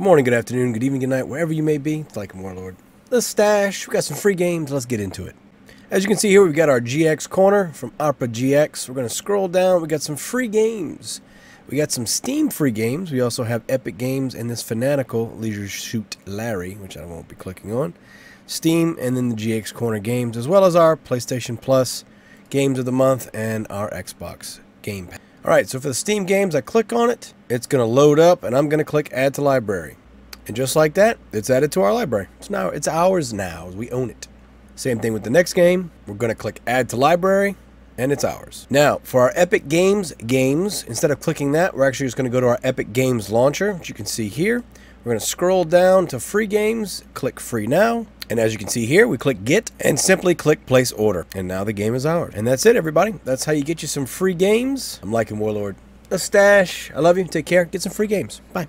Good morning, good afternoon, good evening, good night, wherever you may be. It's Lycan Warlord. The stash. We got some free games. Let's get into it. As you can see here, we've got our GX corner from Opera GX. We're going to scroll down. We got some free games. We got some Steam free games. We also have Epic Games and this Fanatical Leisure Suit Larry, which I won't be clicking on. Steam and then the GX corner games, as well as our PlayStation Plus games of the month and our Xbox Game Pass. All right, so for the Steam games, I click on it. It's going to load up, and I'm going to click Add to Library. And just like that, it's added to our library. It's now it's ours now. We own it. Same thing with the next game. We're going to click Add to Library, and it's ours. Now, for our Epic Games games, instead of clicking that, we're actually just going to go to our Epic Games launcher, which you can see here. We're going to scroll down to Free Games, click Free Now, and as you can see here, we click Get and simply click Place Order. And now the game is ours. And that's it, everybody. That's how you get you some free games. I'm Lycan Warlord. A stash. I love you. Take care. Get some free games. Bye.